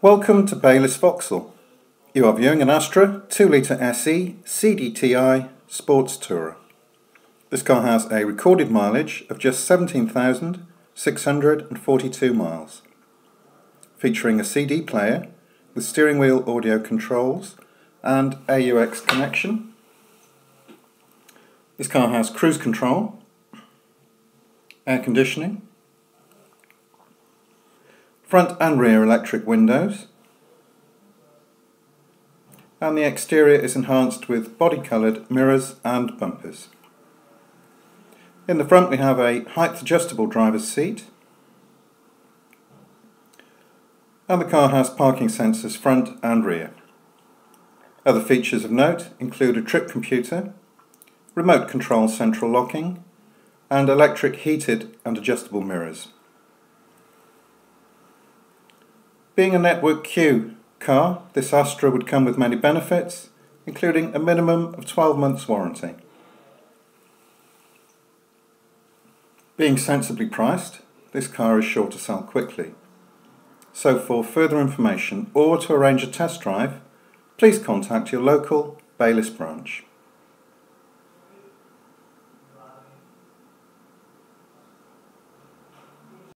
Welcome to Baylis Vauxhall. You are viewing an Astra 2 litre SE CDTI Sports Tourer. This car has a recorded mileage of just 17,642 miles. Featuring a CD player with steering wheel audio controls and AUX connection. This car has cruise control, air conditioning, front and rear electric windows and the exterior is enhanced with body coloured mirrors and bumpers. In the front we have a height adjustable driver's seat and the car has parking sensors front and rear. Other features of note include a trip computer, remote control central locking and electric heated and adjustable mirrors. Being a Network Q car, this Astra would come with many benefits, including a minimum of 12 months warranty. Being sensibly priced, this car is sure to sell quickly. So for further information or to arrange a test drive, please contact your local Baylis branch.